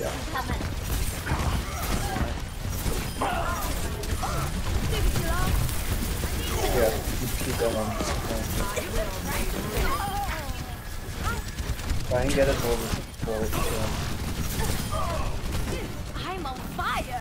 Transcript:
打击他们。对不起喽。Yeah, keep, keep going on. Try and get us over I'm on fire.